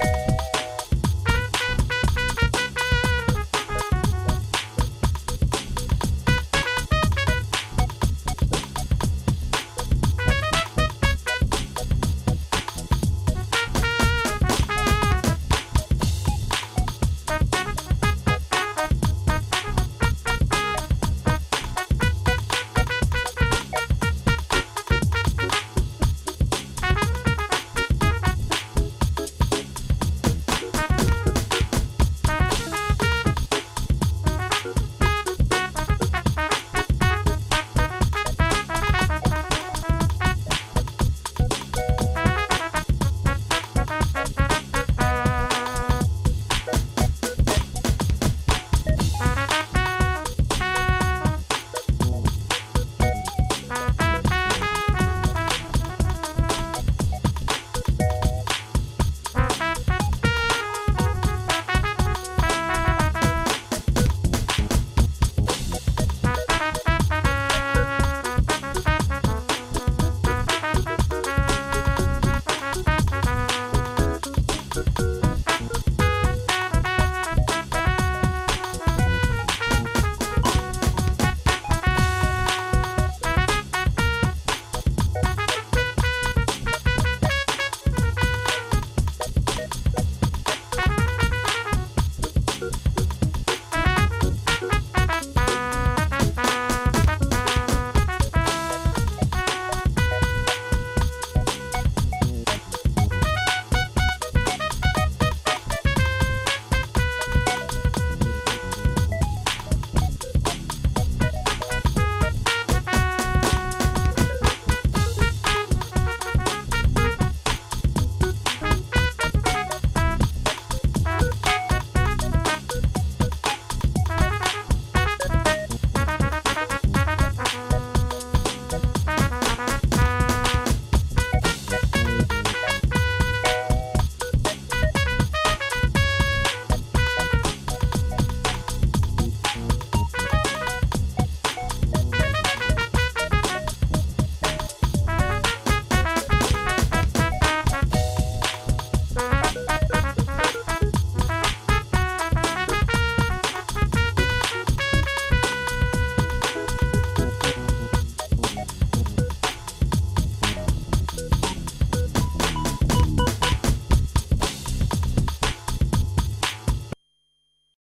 you you